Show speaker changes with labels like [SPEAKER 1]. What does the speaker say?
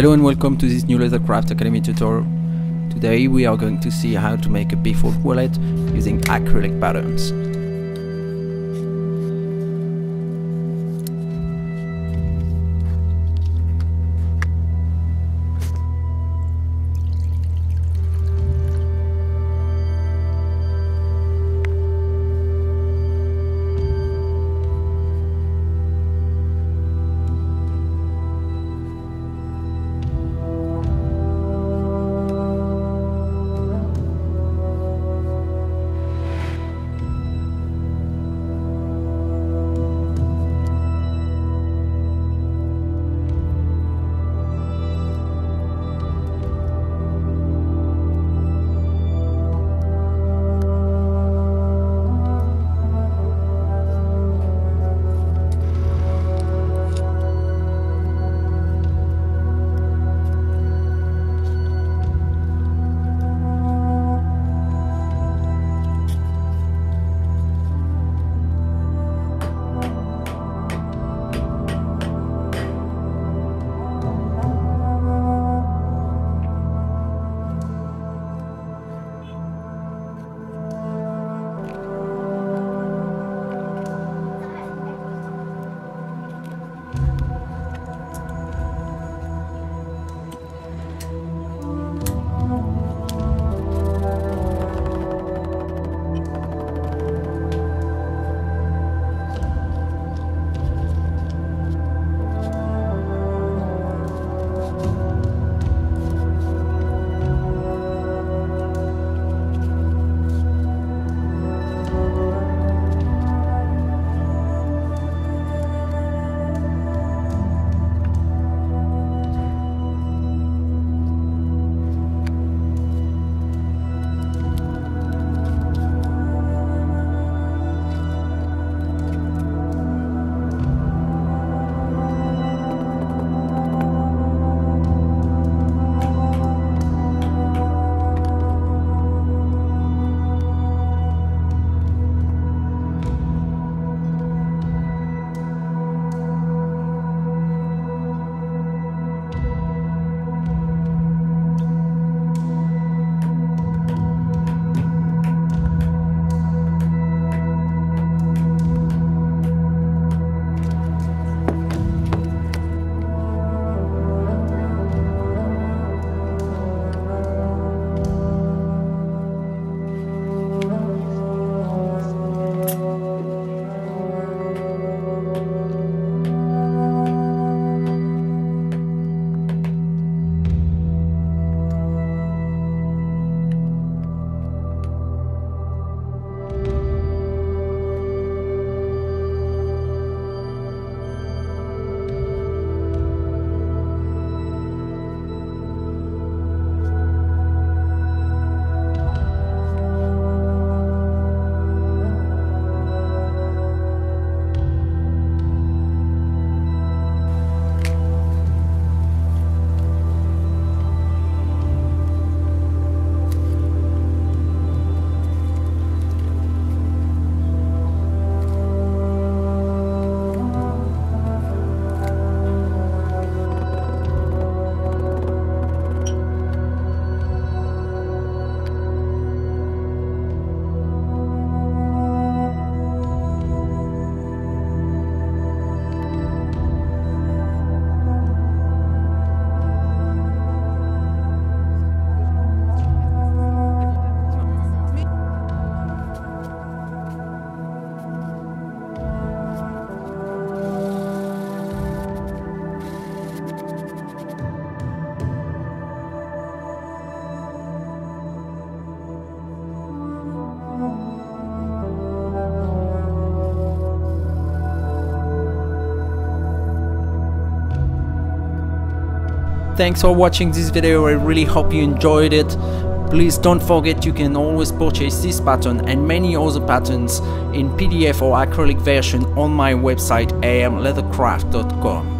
[SPEAKER 1] Hello and welcome to this new Leathercraft Academy tutorial. Today we are going to see how to make a bifold wallet using acrylic patterns. Thanks for watching this video, I really hope you enjoyed it. Please don't forget you can always purchase this pattern and many other patterns in PDF or acrylic version on my website amleathercraft.com.